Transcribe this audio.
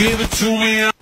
Give it to me.